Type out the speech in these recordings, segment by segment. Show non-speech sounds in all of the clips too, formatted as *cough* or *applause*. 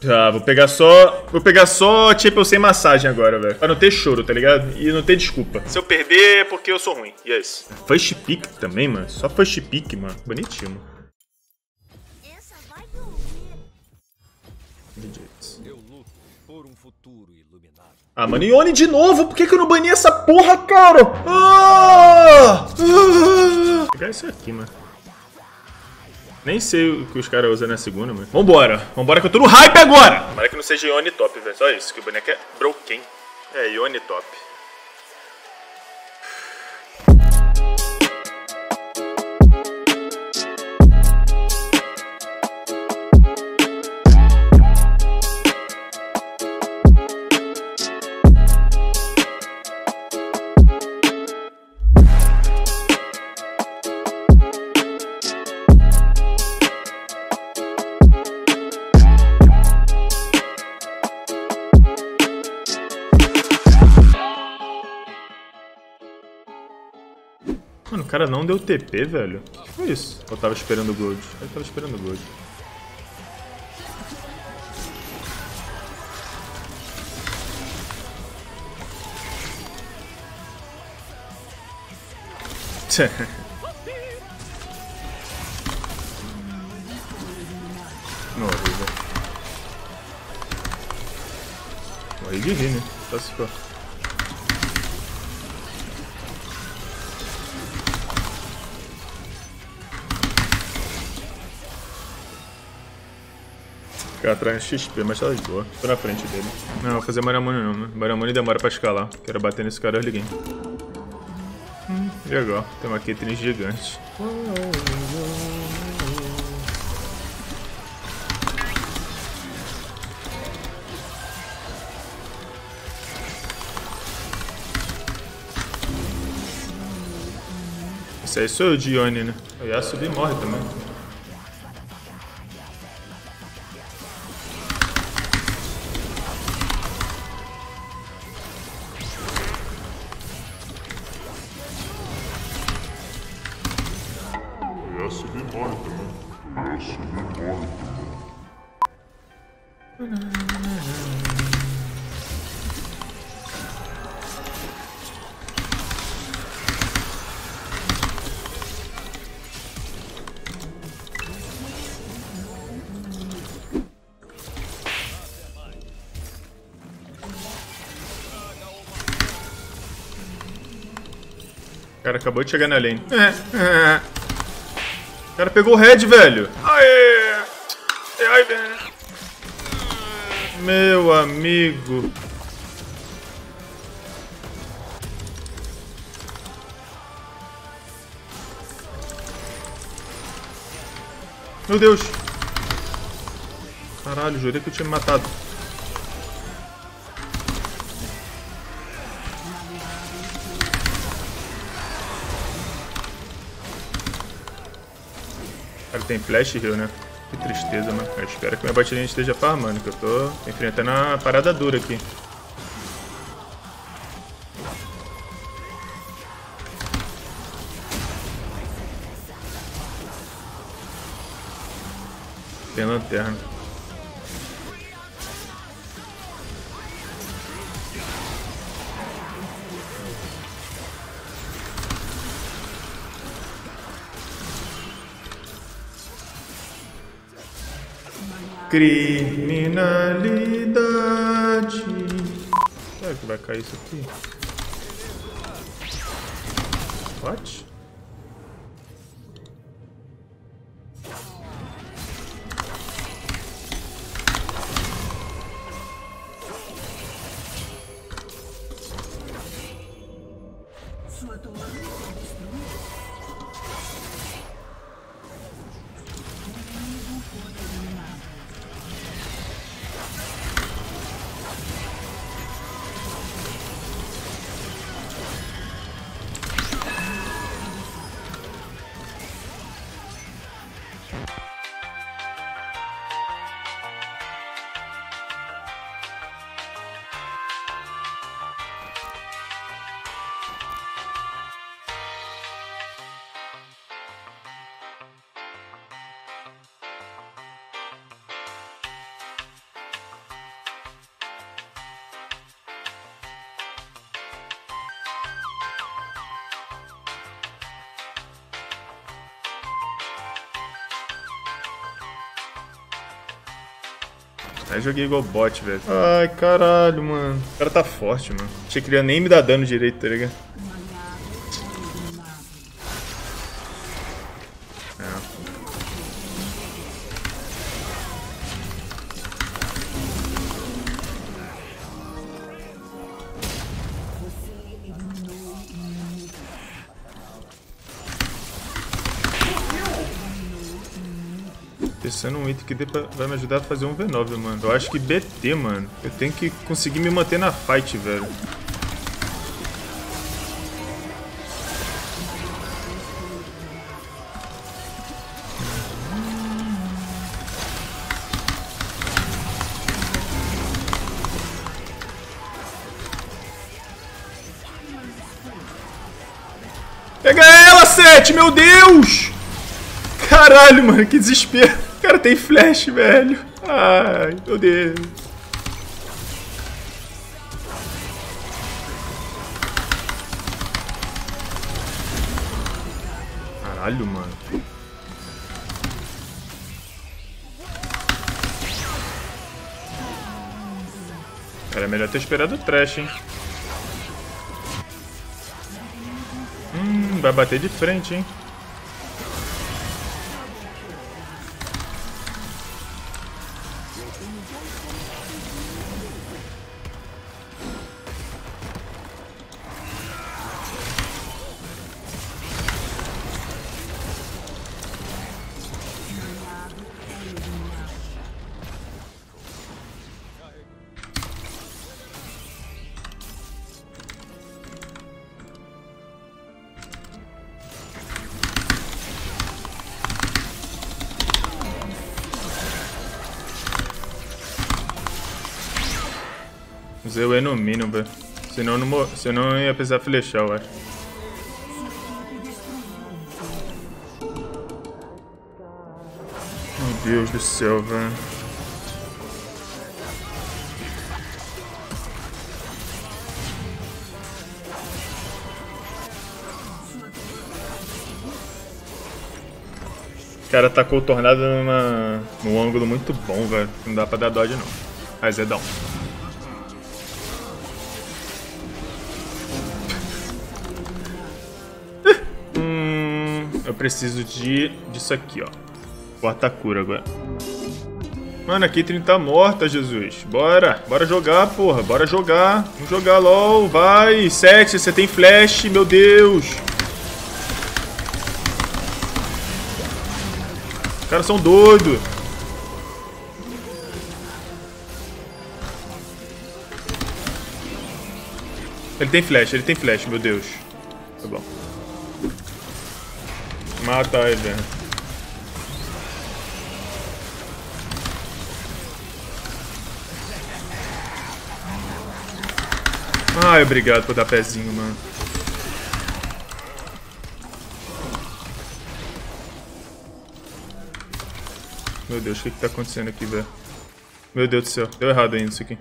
Tá, vou pegar só. Vou pegar só tipo sem massagem agora, velho. Pra não ter choro, tá ligado? E não ter desculpa. Se eu perder é porque eu sou ruim. E é isso. First pick também, mano. Só first pick, mano. Bonitinho, mano. Ah, mano, Ione de novo? Por que, que eu não bani essa porra, cara? Ah! Ah! Vou pegar isso aqui, mano. Nem sei o que os caras usam na segunda, mano. Vambora. Vambora que eu tô no hype agora. Tomara que não seja Ione top, velho. Só isso, que o boneco é broken. É, Ione top. Cara não deu TP, velho. O que foi isso? Eu tava esperando o Gold. Eu tava esperando o Gold. *laughs* Morri, velho. Morri de rir, né? Só se for. Ficar atrás do XP, mas tá de boa. Tô na frente dele. Não, vou fazer Maramune não, né? Maramune demora pra escalar. Quero bater nesse cara early game. Hum, legal. Tem uma Caitlyn gigante. Esse aí sou eu de Yone, né? O Yasuo e morre também. Cara acabou de chegar na lane. O cara pegou o red, velho. Aê! Ai, velho. Meu amigo. Meu Deus. Caralho, jurei que eu tinha me matado. Cara, tem flash heal, né? Que tristeza, mano. Eu espero que minha batidinha esteja farmando, que eu tô enfrentando uma parada dura aqui. Tem lanterna. Criminalidade. Será que vai cair isso aqui? What? Bye. Aí joguei igual bot, velho. Ai, caralho, mano. O cara tá forte, mano. Achei que ele ia nem me dar dano direito, tá ligado? Pensando um item que dê pra- vai me ajudar a fazer um V9, mano. Eu acho que BT, mano. Eu tenho que conseguir me manter na fight, velho. Pega ela, Sete! Meu Deus! Caralho, mano, que desespero. Cara tem flash, velho. Ai, meu Deus. Caralho, mano. Era melhor ter esperado o trash, hein? Hum, vai bater de frente, hein? Usei o E no mínimo, velho. Senão, não mo- senão eu ia precisar flechar, eu acho. Meu Deus do céu, velho. O cara tacou o tornado numa, num ângulo muito bom, velho. Não dá pra dar dodge, não. Mas é dá. Eu preciso de disso aqui, ó. Porta-cura agora. Mano, a Caitlyn tá morta, Jesus. Bora, bora jogar, porra. Bora jogar. Vamos jogar, LOL. Vai. Sete, você tem flash, meu Deus. Os caras são doidos. Ele tem flash, ele tem flash, meu Deus. Tá bom. Mata ele, velho. Ai, obrigado por dar pezinho, mano. Meu Deus, o que que tá acontecendo aqui, velho? Meu Deus do céu, deu errado ainda isso aqui.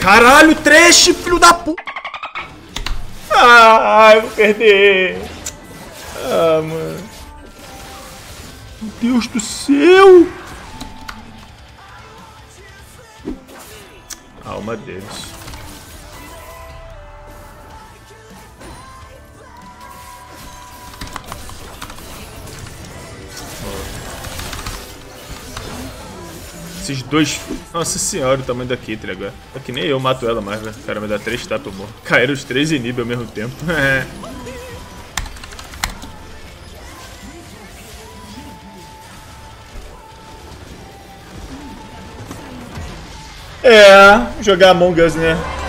Caralho, trash, filho da puta! Ah, vou perder. Ah, mano. Meu Deus do céu! Alma deles. Esses dois. Nossa senhora, o tamanho da Caitlyn agora. É que nem eu mato ela mais, velho. O cara me dá três tapas, eu morro. Caíram os três inib ao mesmo tempo. *laughs* é, jogar Among Us, né?